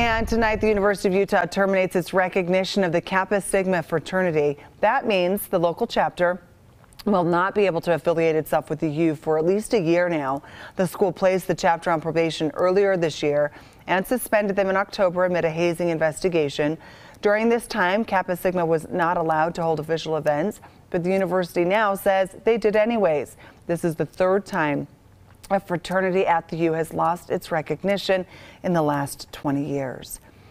And tonight, the University of Utah terminates its recognition of the Kappa Sigma fraternity. That means the local chapter will not be able to affiliate itself with the U for at least a year now. The school placed the chapter on probation earlier this year and suspended them in October amid a hazing investigation. During this time, Kappa Sigma was not allowed to hold official events, but the university now says they did anyways. This is the third time a fraternity at the U has lost its recognition in the last 20 years.